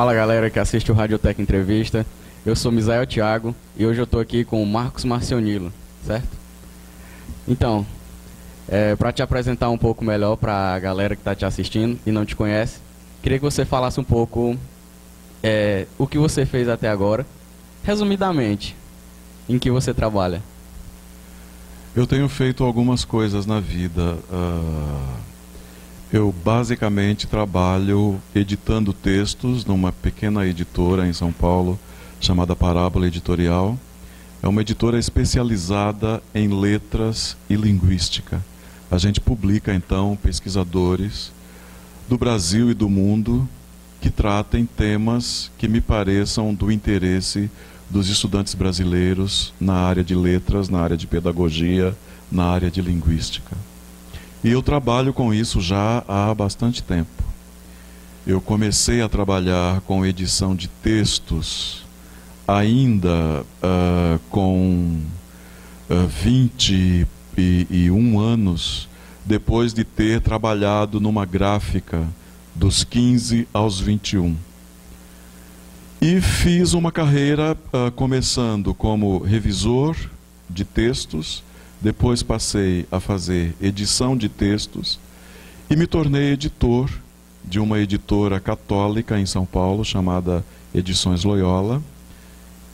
Fala galera que assiste o Radiotech Entrevista. Eu sou Misael Thiago e hoje eu estou aqui com o Marcos Marcionilo, certo? Então, é, para te apresentar um pouco melhor para a galera que está te assistindo e não te conhece, queria que você falasse um pouco é, o que você fez até agora, resumidamente, em que você trabalha. Eu tenho feito algumas coisas na vida. Uh, eu basicamente trabalho editando textos numa pequena editora em São Paulo chamada Parábola Editorial. É uma editora especializada em letras e linguística. A gente publica então pesquisadores do Brasil e do mundo que tratem temas que me pareçam do interesse dos estudantes brasileiros na área de letras, na área de pedagogia, na área de linguística. E eu trabalho com isso já há bastante tempo. Eu comecei a trabalhar com edição de textos ainda uh, com uh, 21 anos, depois de ter trabalhado numa gráfica dos 15 aos 21. E fiz uma carreira uh, começando como revisor de textos, depois passei a fazer edição de textos e me tornei editor de uma editora católica em São Paulo chamada Edições Loyola.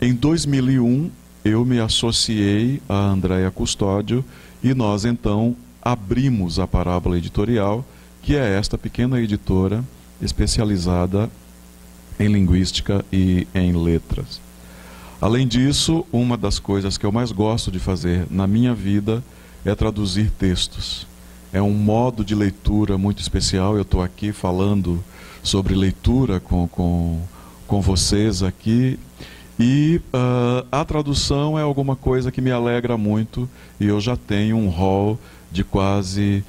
Em 2001, eu me associei a Andréa Custódio e nós então abrimos a Parábola Editorial que é esta pequena editora especializada em linguística e em letras. Além disso, uma das coisas que eu mais gosto de fazer na minha vida é traduzir textos. É um modo de leitura muito especial. Eu estou aqui falando sobre leitura com, com, com vocês aqui. E uh, a tradução é alguma coisa que me alegra muito e eu já tenho um rol de quase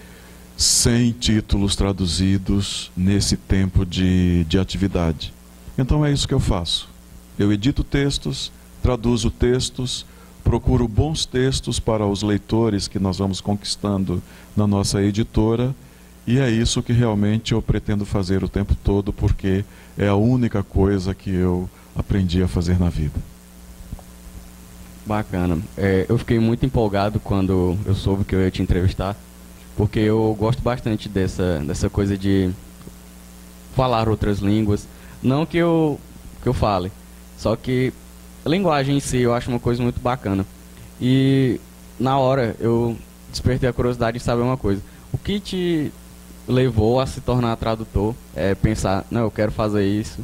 100 títulos traduzidos nesse tempo de, de atividade. Então é isso que eu faço. Eu edito textos, traduzo textos, procuro bons textos para os leitores que nós vamos conquistando na nossa editora, e é isso que realmente eu pretendo fazer o tempo todo, porque é a única coisa que eu aprendi a fazer na vida. Bacana. É, eu fiquei muito empolgado quando eu soube que eu ia te entrevistar porque eu gosto bastante dessa, dessa coisa de falar outras línguas. Não que eu, que eu fale, só que a linguagem em si eu acho uma coisa muito bacana. E na hora eu despertei a curiosidade de saber uma coisa. O que te levou a se tornar tradutor? É pensar, não, eu quero fazer isso.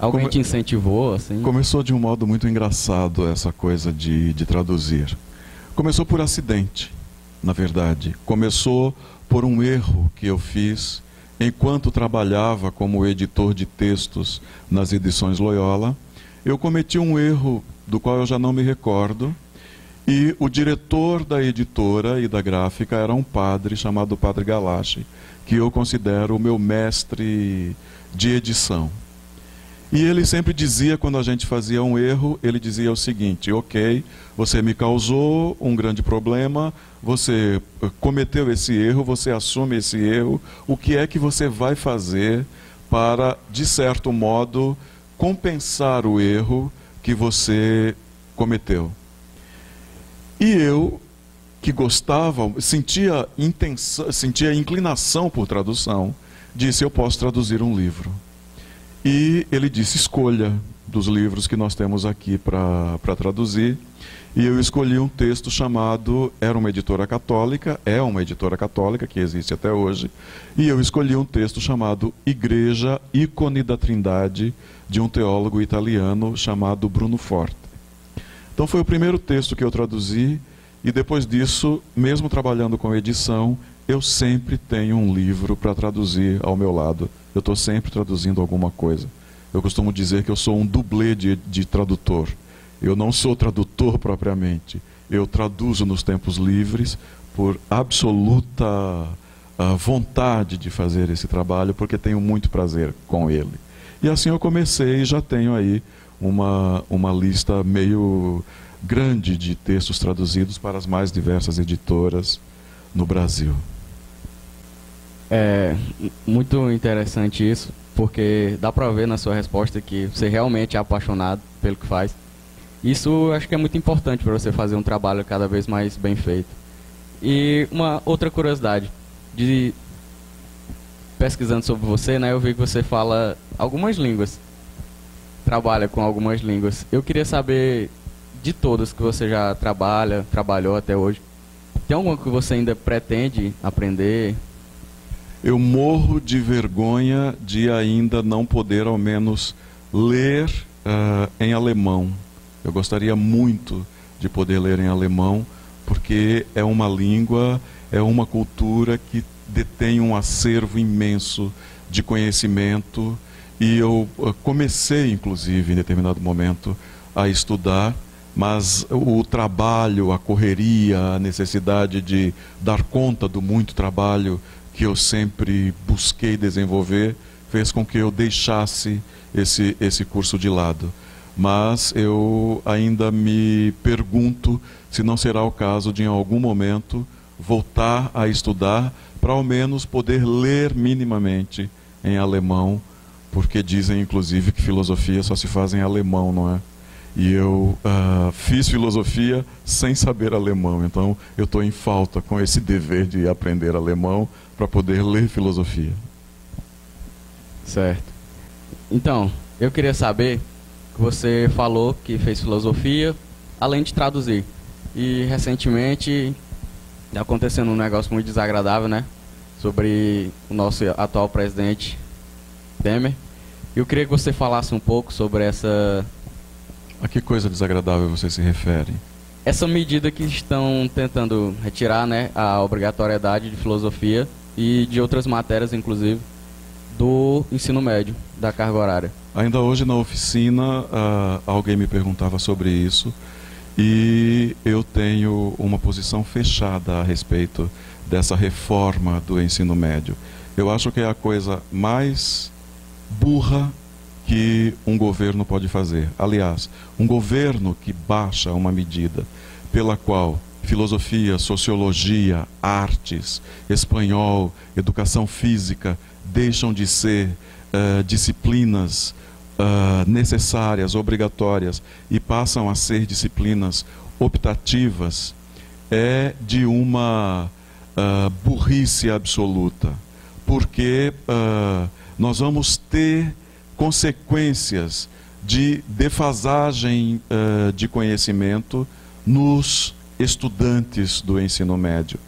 Alguém Come... te incentivou, assim? Começou de um modo muito engraçado essa coisa de, de traduzir. Começou por acidente na verdade. Começou por um erro que eu fiz enquanto trabalhava como editor de textos nas edições Loyola. Eu cometi um erro do qual eu já não me recordo. E o diretor da editora e da gráfica era um padre chamado Padre Galache, que eu considero o meu mestre de edição. E ele sempre dizia, quando a gente fazia um erro, ele dizia o seguinte: ok, você me causou um grande problema, você eh, cometeu esse erro, você assume esse erro, o que é que você vai fazer para, de certo modo, compensar o erro que você cometeu? E eu, que gostava, sentia, intensa, sentia inclinação por tradução, disse: eu posso traduzir um livro. E ele disse: escolha dos livros que nós temos aqui para traduzir. E eu escolhi um texto chamado Era uma editora católica, é uma editora católica que existe até hoje. E eu escolhi um texto chamado Igreja ícone da Trindade, de um teólogo italiano chamado Bruno Forte. Então foi o primeiro texto que eu traduzi. E depois disso, mesmo trabalhando com edição, eu sempre tenho um livro para traduzir ao meu lado. Eu estou sempre traduzindo alguma coisa. Eu costumo dizer que eu sou um dublê de, de tradutor. Eu não sou tradutor propriamente. Eu traduzo nos tempos livres por absoluta uh, vontade de fazer esse trabalho, porque tenho muito prazer com ele. E assim eu comecei e já tenho aí uma, uma lista meio grande de textos traduzidos para as mais diversas editoras no Brasil. É muito interessante isso, porque dá pra ver na sua resposta que você realmente é apaixonado pelo que faz. Isso acho que é muito importante para você fazer um trabalho cada vez mais bem feito. E uma outra curiosidade, de pesquisando sobre você, né, eu vi que você fala algumas línguas. Trabalha com algumas línguas. Eu queria saber de todas que você já trabalha, trabalhou até hoje. Tem alguma que você ainda pretende aprender? Eu morro de vergonha de ainda não poder, ao menos, ler uh, em alemão. Eu gostaria muito de poder ler em alemão, porque é uma língua, é uma cultura que detém um acervo imenso de conhecimento. E eu comecei, inclusive, em determinado momento, a estudar, mas o trabalho, a correria, a necessidade de dar conta do muito trabalho que eu sempre busquei desenvolver, fez com que eu deixasse esse, esse curso de lado mas eu ainda me pergunto se não será o caso de em algum momento voltar a estudar para ao menos poder ler minimamente em alemão, porque dizem inclusive que filosofia só se faz em alemão, não é? E eu uh, fiz filosofia sem saber alemão, então eu estou em falta com esse dever de aprender alemão para poder ler filosofia. Certo. Então, eu queria saber você falou que fez filosofia, além de traduzir. E recentemente está acontecendo um negócio muito desagradável, né? Sobre o nosso atual presidente Temer. Eu queria que você falasse um pouco sobre essa. A que coisa desagradável você se refere? Essa medida que estão tentando retirar, né, a obrigatoriedade de filosofia e de outras matérias, inclusive, do ensino médio, da carga horária. Ainda hoje na oficina, uh, alguém me perguntava sobre isso e eu tenho uma posição fechada a respeito dessa reforma do ensino médio. Eu acho que é a coisa mais burra que um governo pode fazer. Aliás, um governo que baixa uma medida pela qual filosofia, sociologia, artes, espanhol, educação física deixam de ser uh, disciplinas uh, necessárias, obrigatórias e passam a ser disciplinas optativas, é de uma uh, burrice absoluta, porque nós vamos ter consequências de defasagem de conhecimento nos estudantes do ensino médio.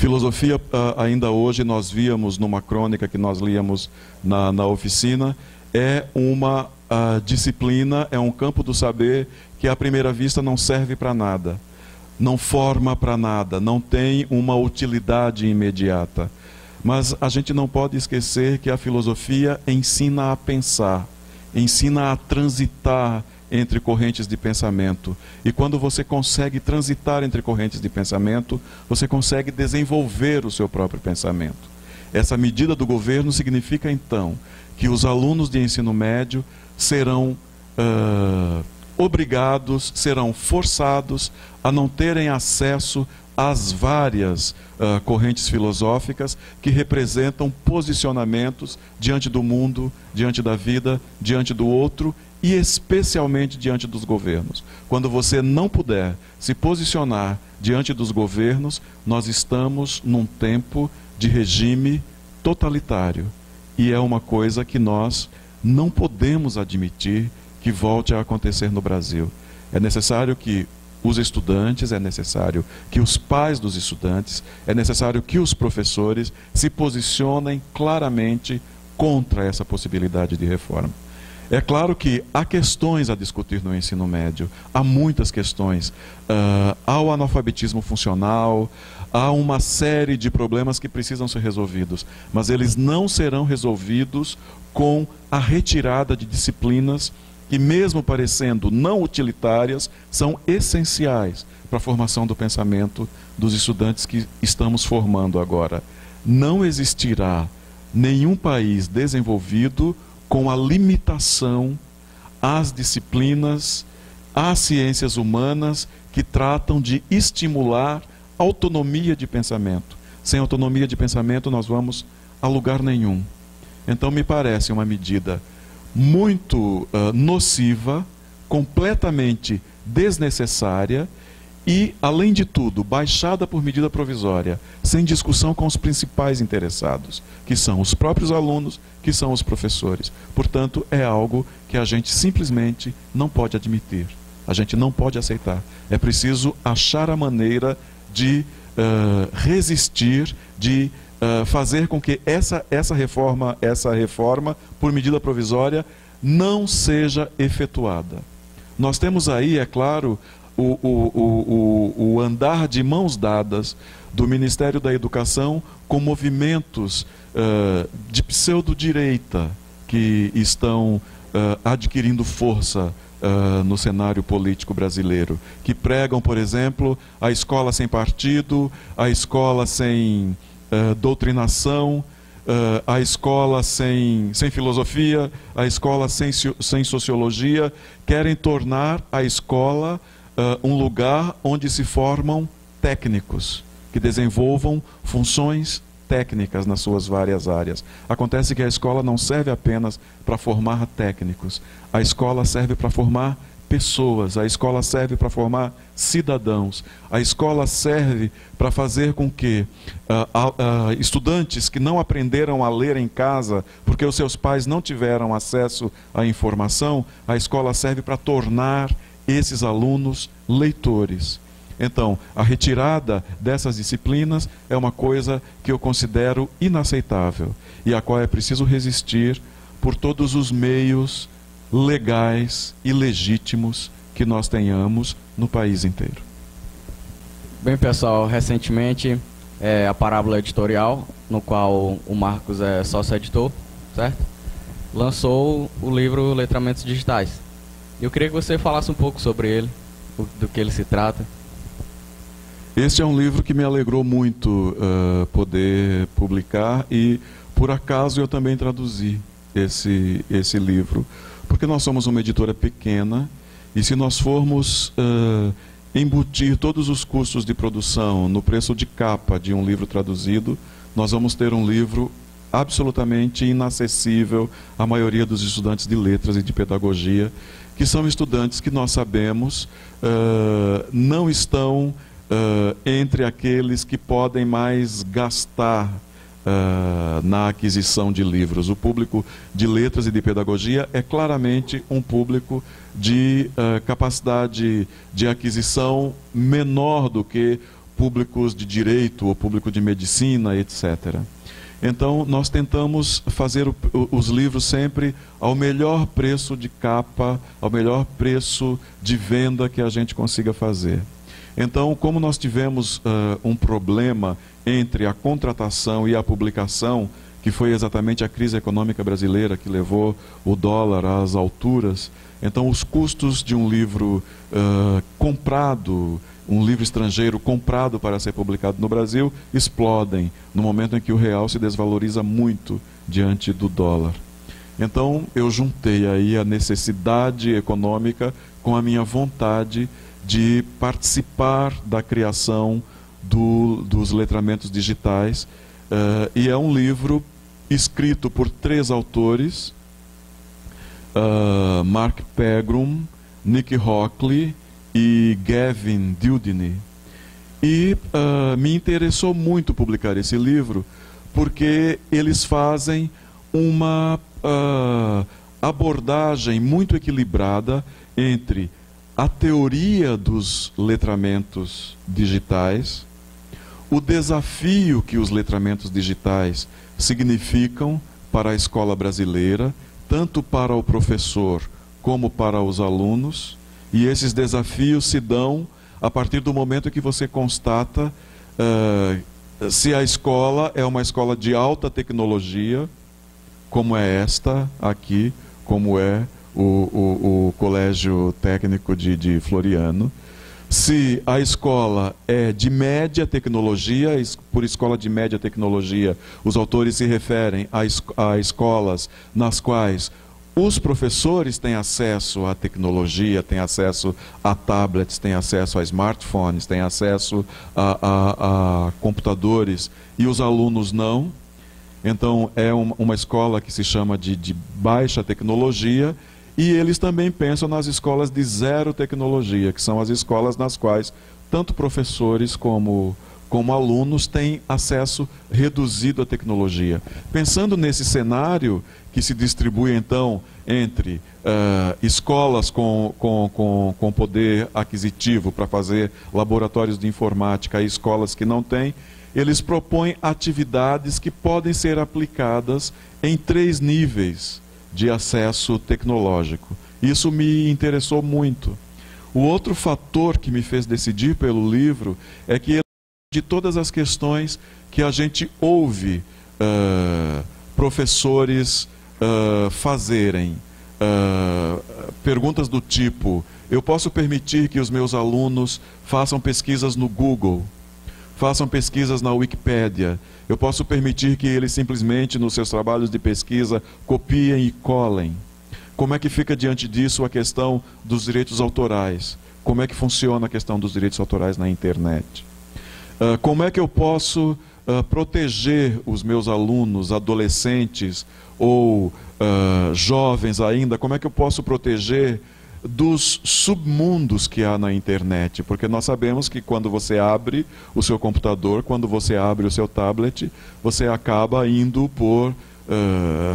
Filosofia, ah, ainda hoje, nós víamos numa crônica que nós líamos na, na oficina, é uma uh, disciplina, é um campo do saber que à primeira vista não serve para nada, não forma para nada, não tem uma utilidade imediata. Mas a gente não pode esquecer que a filosofia ensina a pensar, ensina a transitar entre correntes de pensamento. E quando você consegue transitar entre correntes de pensamento, você consegue desenvolver o seu próprio pensamento. Essa medida do governo significa então que os alunos de ensino médio serão uh, obrigados, serão forçados a não terem acesso às várias uh, correntes filosóficas que representam posicionamentos diante do mundo, diante da vida, diante do outro e especialmente diante dos governos. Quando você não puder se posicionar diante dos governos, nós estamos num tempo de regime totalitário. E é uma coisa que nós não podemos admitir que volte a acontecer no Brasil. É necessário que os estudantes, é necessário que os pais dos estudantes, é necessário que os professores se posicionem claramente contra essa possibilidade de reforma. É claro que há questões a discutir no ensino médio, há muitas questões. Uh, há o analfabetismo funcional, há uma série de problemas que precisam ser resolvidos, mas eles não serão resolvidos com a retirada de disciplinas que, mesmo parecendo não utilitárias, são essenciais para a formação do pensamento dos estudantes que estamos formando agora. Não existirá nenhum país desenvolvido com a limitação às disciplinas, às ciências humanas que tratam de estimular autonomia de pensamento. Sem autonomia de pensamento, nós vamos a lugar nenhum. Então, me parece uma medida muito uh, nociva, completamente desnecessária e, além de tudo, baixada por medida provisória, sem discussão com os principais interessados, que são os próprios alunos, que são os professores. Portanto, é algo que a gente simplesmente não pode admitir, a gente não pode aceitar. É preciso achar a maneira de uh, resistir, de uh, fazer com que essa, essa reforma, essa reforma, por medida provisória, não seja efetuada. Nós temos aí, é claro, o, o, o, o andar de mãos dadas do Ministério da Educação com movimentos uh, de pseudo-direita que estão uh, adquirindo força uh, no cenário político brasileiro, que pregam, por exemplo, a escola sem partido, a escola sem doutrinação, a escola sem, sem filosofia, a escola sem, sem sociologia, querem tornar a escola uh, um lugar onde se formam técnicos que desenvolvam funções técnicas nas suas várias áreas. Acontece que a escola não serve apenas para formar técnicos, a escola serve para formar pessoas, a escola serve para formar cidadãos, a escola serve para fazer com que uh, uh, estudantes que não aprenderam a ler em casa, porque os seus pais não tiveram acesso à informação, a escola serve para tornar esses alunos leitores. Então, a retirada dessas disciplinas é uma coisa que eu considero inaceitável e a qual é preciso resistir por todos os meios legais e legítimos que nós tenhamos no país inteiro. Bem, pessoal, recentemente é, a Parábola Editorial, no qual o Marcos é sócio-editor, certo? Lançou o livro Letramentos Digitais. Eu queria que você falasse um pouco sobre ele, do que ele se trata. Este é um livro que me alegrou muito uh, poder publicar e, por acaso, eu também traduzi esse, esse livro, porque nós somos uma editora pequena e se nós formos uh, embutir todos os custos de produção no preço de capa de um livro traduzido, nós vamos ter um livro absolutamente inacessível à maioria dos estudantes de letras e de pedagogia que são estudantes que nós sabemos uh, não estão uh, entre aqueles que podem mais gastar uh, na aquisição de livros. O público de letras e de pedagogia é claramente um público de capacidade de aquisição menor do que públicos de direito ou público de medicina, etc. Então, nós tentamos fazer o, os livros sempre ao melhor preço de capa, ao melhor preço de venda que a gente consiga fazer. Então, como nós tivemos uh, um problema entre a contratação e a publicação, que foi exatamente a crise econômica brasileira que levou o dólar às alturas, então os custos de um livro uh, comprado um livro estrangeiro comprado para ser publicado no Brasil explodem no momento em que o real se desvaloriza muito diante do dólar. Então eu juntei aí a necessidade econômica com a minha vontade de participar da criação do, dos letramentos digitais. Uh, e é um livro escrito por três autores: uh, Mark Pegram, Nick Hockley e Gavin Dildine. E uh, me interessou muito publicar esse livro, porque eles fazem uma uh, abordagem muito equilibrada entre a teoria dos letramentos digitais, o desafio que os letramentos digitais significam para a escola brasileira, tanto para o professor como para os alunos, e esses desafios se dão a partir do momento que você constata uh, se a escola é uma escola de alta tecnologia, como é esta aqui, como é o, o, o Colégio Técnico de, de Floriano. Se a escola é de média tecnologia, por escola de média tecnologia, os autores se referem a, a escolas nas quais os professores têm acesso à tecnologia, têm acesso a tablets, têm acesso a smartphones, têm acesso a, a, a computadores e os alunos não. Então, é uma, escola que se chama de, de baixa tecnologia e eles também pensam nas escolas de zero tecnologia, que são as escolas nas quais tanto professores como, como alunos têm acesso reduzido à tecnologia. Pensando nesse cenário que se distribui então entre uh, escolas com, com, com, com poder aquisitivo para fazer laboratórios de informática e escolas que não têm, eles propõem atividades que podem ser aplicadas em três níveis de acesso tecnológico. Isso me interessou muito. O outro fator que me fez decidir pelo livro é que ele de todas as questões que a gente ouve uh, professores uh, fazerem. Uh, perguntas do tipo: eu posso permitir que os meus alunos façam pesquisas no Google? façam pesquisas na Wikipédia. Eu posso permitir que eles simplesmente, nos seus trabalhos de pesquisa, copiem e colem. Como é que fica diante disso a questão dos direitos autorais? Como é que funciona a questão dos direitos autorais na internet? Uh, como é que eu posso uh, proteger os meus alunos, adolescentes ou uh, jovens ainda? Como é que eu posso proteger dos submundos que há na internet, porque nós sabemos que quando você abre o seu computador, quando você abre o seu tablet, você acaba indo por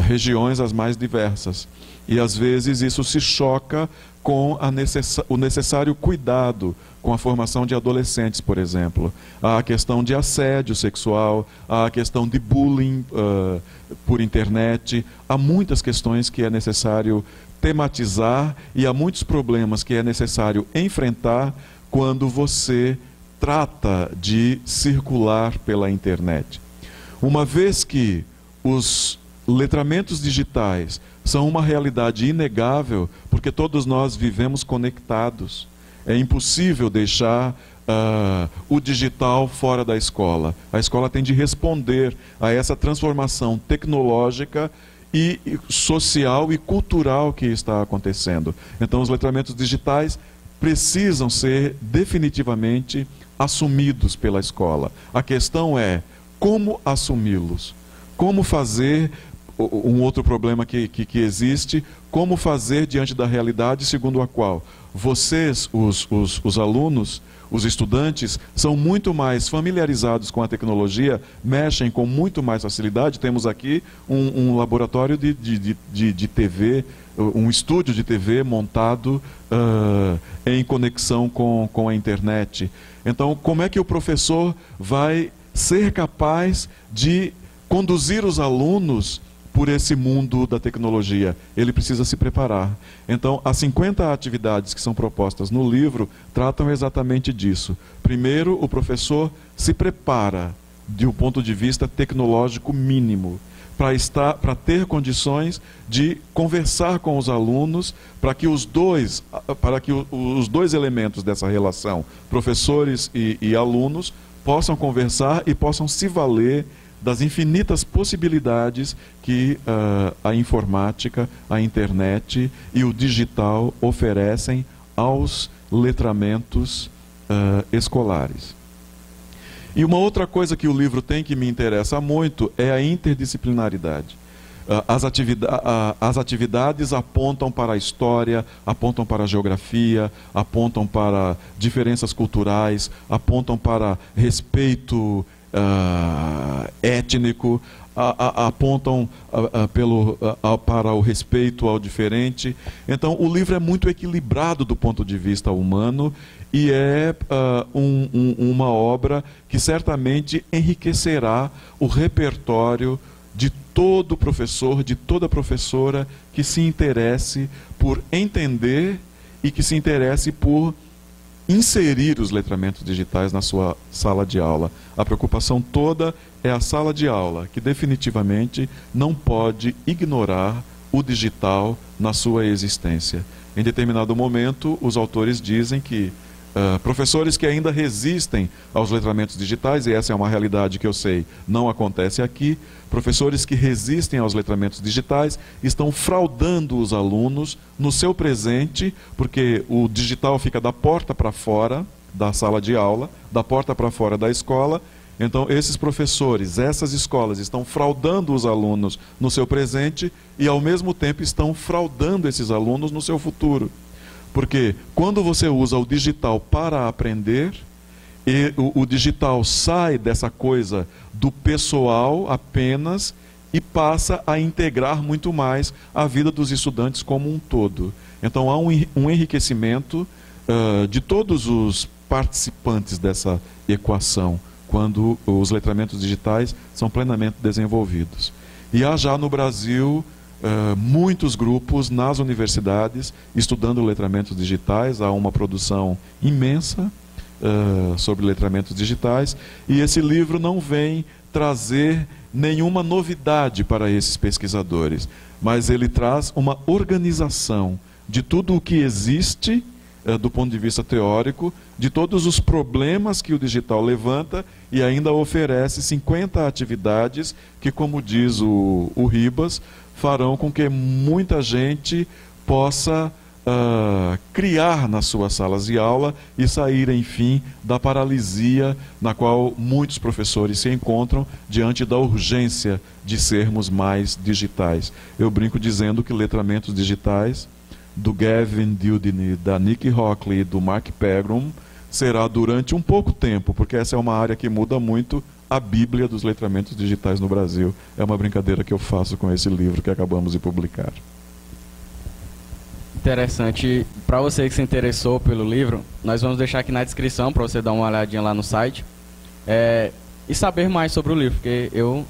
regiões as mais diversas. E às vezes isso se choca com necess o necessário cuidado com a formação de adolescentes, por exemplo. Há a questão de assédio sexual, há a questão de bullying uh, por internet, há muitas questões que é necessário tematizar e há muitos problemas que é necessário enfrentar quando você trata de circular pela internet. Uma vez que os letramentos digitais são uma realidade inegável, porque todos nós vivemos conectados. É impossível deixar uh, o digital fora da escola. A escola tem de responder a essa transformação tecnológica e social e cultural que está acontecendo. Então, os letramentos digitais precisam ser definitivamente assumidos pela escola. A questão é como assumi-los, como fazer um outro problema que, que, que, existe, como fazer diante da realidade segundo a qual vocês, os, os, os alunos, os estudantes são muito mais familiarizados com a tecnologia, mexem com muito mais facilidade. Temos aqui um, um laboratório de, de, de, de, TV, um estúdio de TV montado uh, em conexão com, com a internet. Então, como é que o professor vai ser capaz de conduzir os alunos por esse mundo da tecnologia. Ele precisa se preparar. Então, as 50 atividades que são propostas no livro tratam exatamente disso. Primeiro, o professor se prepara de um ponto de vista tecnológico mínimo para estar para ter condições de conversar com os alunos para que os dois para que os dois elementos dessa relação professores e, e alunos possam conversar e possam se valer das infinitas possibilidades que uh, a informática, a internet e o digital oferecem aos letramentos uh, escolares. E uma outra coisa que o livro tem que me interessa muito é a interdisciplinaridade. Uh, as, atividade, as atividades apontam para a história, apontam para a geografia, apontam para diferenças culturais, apontam para respeito uh, étnico, apontam pelo, para o respeito ao diferente. Então, o livro é muito equilibrado do ponto de vista humano e é uh, um, um, uma obra que certamente enriquecerá o repertório de todo professor, de toda professora que se interesse por entender e que se interesse por inserir os letramentos digitais na sua sala de aula. A preocupação toda é a sala de aula, que definitivamente não pode ignorar o digital na sua existência. Em determinado momento, os autores dizem que Uh, professores que ainda resistem aos letramentos digitais, e essa é uma realidade que eu sei não acontece aqui. Professores que resistem aos letramentos digitais estão fraudando os alunos no seu presente, porque o digital fica da porta para fora da sala de aula, da porta para fora da escola, Então, esses professores, essas escolas estão fraudando os alunos no seu presente e, ao mesmo tempo, estão fraudando esses alunos no seu futuro. Porque quando você usa o digital para aprender, e o, o digital sai dessa coisa do pessoal apenas e passa a integrar muito mais a vida dos estudantes como um todo. Então há um, um enriquecimento uh, de todos os participantes dessa equação quando os letramentos digitais são plenamente desenvolvidos. E há já no Brasil uh, muitos grupos nas universidades estudando letramentos digitais, há uma produção imensa uh, sobre letramentos digitais, e esse livro não vem trazer nenhuma novidade para esses pesquisadores, mas ele traz uma organização de tudo o que existe uh, do ponto de vista teórico, de todos os problemas que o digital levanta e ainda oferece 50 atividades que, como diz o, o Ribas, farão com que muita gente possa uh, criar nas suas salas de aula e sair, enfim, da paralisia na qual muitos professores se encontram diante da urgência de sermos mais digitais. Eu brinco dizendo que letramentos digitais do Gavin Dildine, da Nick Hockley e do Mark Pegram será durante um pouco tempo, porque essa é uma área que muda muito a Bíblia dos letramentos digitais no Brasil. É uma brincadeira que eu faço com esse livro que acabamos de publicar interessante. Para você que se interessou pelo livro, nós vamos deixar aqui na descrição para você dar uma olhadinha lá no site é, e saber mais sobre o livro, porque eu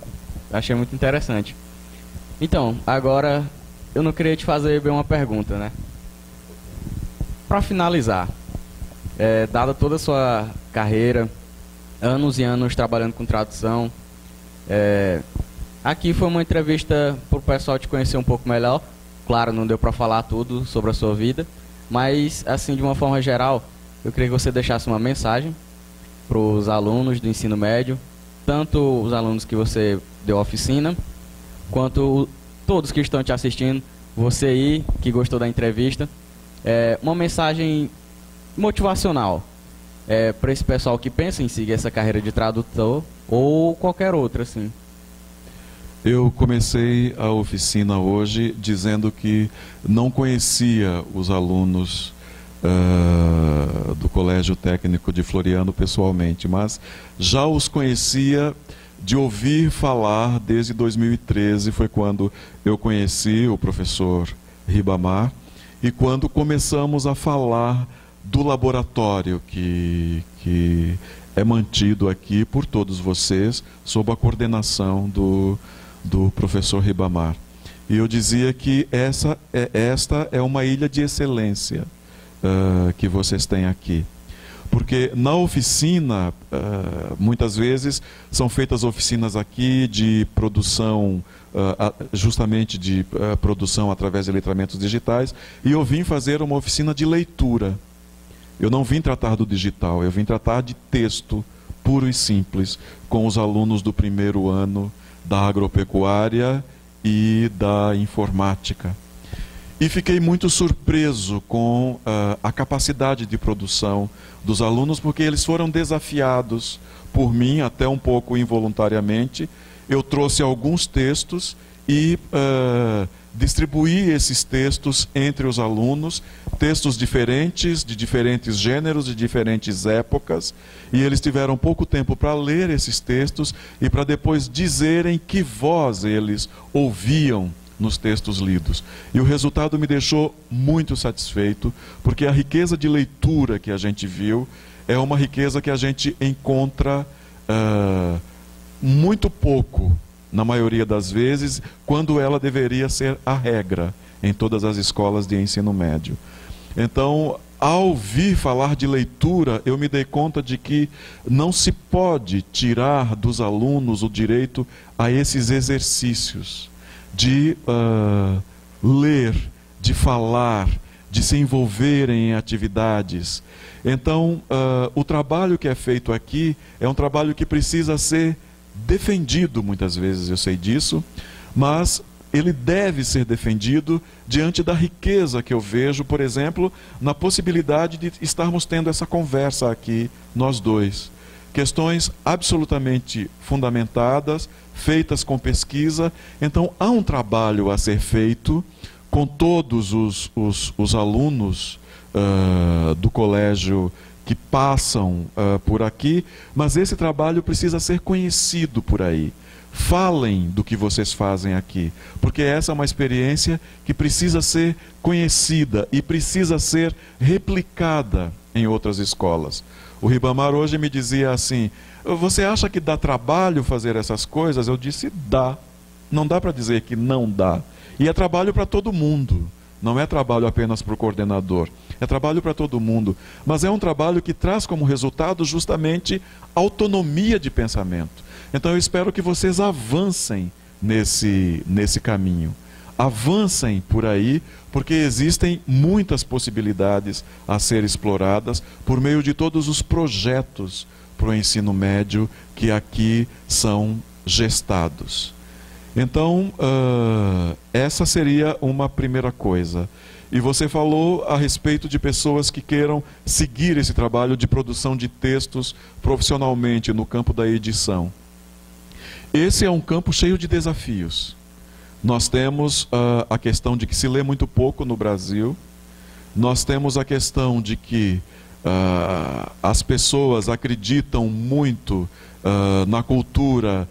achei muito interessante. Então, agora eu não queria te fazer bem uma pergunta, né? Para finalizar, é, dada toda a sua carreira, anos e anos trabalhando com tradução, é, aqui foi uma entrevista para o pessoal te conhecer um pouco melhor. Claro, não deu para falar tudo sobre a sua vida, mas assim de uma forma geral, eu queria que você deixasse uma mensagem para os alunos do ensino médio, tanto os alunos que você deu oficina, quanto todos que estão te assistindo, você aí que gostou da entrevista, é, uma mensagem motivacional é, para esse pessoal que pensa em seguir essa carreira de tradutor ou qualquer outra, assim. Eu comecei a oficina hoje dizendo que não conhecia os alunos uh, do Colégio Técnico de Floriano pessoalmente, mas já os conhecia de ouvir falar desde 2013, foi quando eu conheci o professor Ribamar e quando começamos a falar do laboratório que, que é mantido aqui por todos vocês, sob a coordenação do do professor Ribamar. E eu dizia que essa é, esta é uma ilha de excelência uh, que vocês têm aqui. Porque na oficina, uh, muitas vezes, são feitas oficinas aqui de produção, uh, justamente de produção através de letramentos digitais, e eu vim fazer uma oficina de leitura. Eu não vim tratar do digital, eu vim tratar de texto puro e simples, com os alunos do primeiro ano da agropecuária e da informática. E fiquei muito surpreso com uh, a capacidade de produção dos alunos, porque eles foram desafiados por mim, até um pouco involuntariamente. Eu trouxe alguns textos e uh, distribuir esses textos entre os alunos, textos diferentes, de diferentes gêneros, de diferentes épocas, e eles tiveram pouco tempo para ler esses textos e para depois dizerem que voz eles ouviam nos textos lidos. E o resultado me deixou muito satisfeito, porque a riqueza de leitura que a gente viu é uma riqueza que a gente encontra uh, muito pouco na maioria das vezes, quando ela deveria ser a regra em todas as escolas de ensino médio. Então, ao ouvir falar de leitura, eu me dei conta de que não se pode tirar dos alunos o direito a esses exercícios de uh, ler, de falar, de se envolverem em atividades. Então, uh, o trabalho que é feito aqui é um trabalho que precisa ser defendido muitas vezes, eu sei disso, mas ele deve ser defendido diante da riqueza que eu vejo, por exemplo, na possibilidade de estarmos tendo essa conversa aqui, nós dois. questões absolutamente fundamentadas, feitas com pesquisa. Então, há um trabalho a ser feito com todos os, os, os alunos uh, do colégio que passam uh, por aqui, mas esse trabalho precisa ser conhecido por aí. Falem do que vocês fazem aqui, porque essa é uma experiência que precisa ser conhecida e precisa ser replicada em outras escolas. O Ribamar hoje me dizia assim: Você acha que dá trabalho fazer essas coisas? Eu disse: Dá. Não dá para dizer que não dá. E é trabalho para todo mundo. Não é trabalho apenas para o coordenador. É trabalho para todo mundo. Mas é um trabalho que traz como resultado justamente autonomia de pensamento. Então eu espero que vocês avancem nesse, nesse caminho. Avancem por aí, porque existem muitas possibilidades a ser exploradas por meio de todos os projetos para o ensino médio que aqui são gestados. Então, uh, essa seria uma primeira coisa. E você falou a respeito de pessoas que queiram seguir esse trabalho de produção de textos profissionalmente no campo da edição. Esse é um campo cheio de desafios. Nós temos uh, a questão de que se lê muito pouco no Brasil, nós temos a questão de que uh, as pessoas acreditam muito uh, na cultura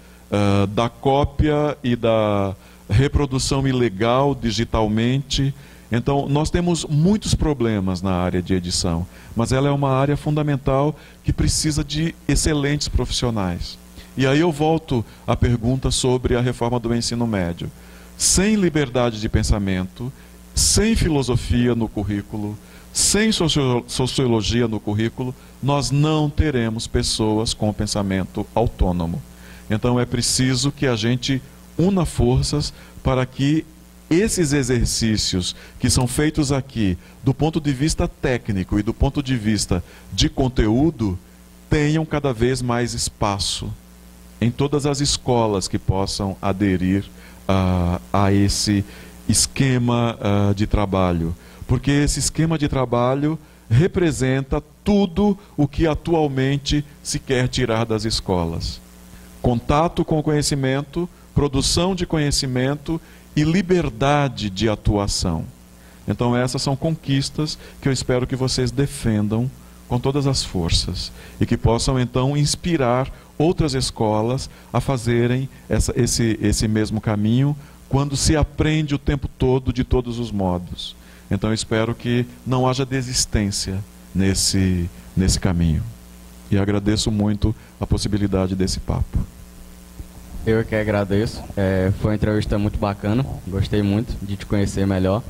da cópia e da reprodução ilegal digitalmente. Então, nós temos muitos problemas na área de edição, mas ela é uma área fundamental que precisa de excelentes profissionais. E aí eu volto à pergunta sobre a reforma do ensino médio. Sem liberdade de pensamento, sem filosofia no currículo, sem sociologia no currículo, nós não teremos pessoas com pensamento autônomo. Então é preciso que a gente una forças para que esses exercícios que são feitos aqui, do ponto de vista técnico e do ponto de vista de conteúdo, tenham cada vez mais espaço em todas as escolas que possam aderir uh, a esse esquema uh, de trabalho. Porque esse esquema de trabalho representa tudo o que atualmente se quer tirar das escolas contato com o conhecimento, produção de conhecimento e liberdade de atuação. Então, essas são conquistas que eu espero que vocês defendam com todas as forças e que possam então inspirar outras escolas a fazerem essa, esse, esse mesmo caminho quando se aprende o tempo todo de todos os modos. Então, eu espero que não haja desistência nesse, nesse caminho. E agradeço muito a possibilidade desse papo. Eu que agradeço. É, foi uma entrevista muito bacana. Gostei muito de te conhecer melhor.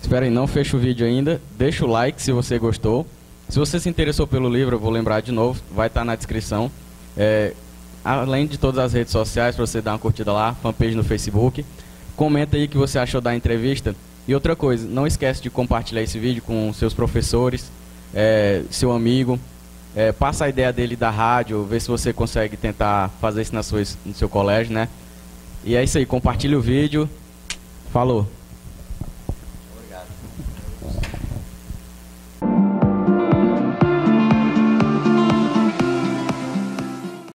Espera aí, não fecha o vídeo ainda. Deixa o like se você gostou. Se você se interessou pelo livro, eu vou lembrar de novo, vai estar na descrição. É, além de todas as redes sociais, para você dar uma curtida lá, fanpage no Facebook. Comenta aí o que você achou da entrevista. E outra coisa, não esquece de compartilhar esse vídeo com seus professores, é, seu amigo, é, passa a ideia dele da rádio, vê se você consegue tentar fazer isso na sua, no seu colégio, né? E é isso aí, compartilha o vídeo. Falou!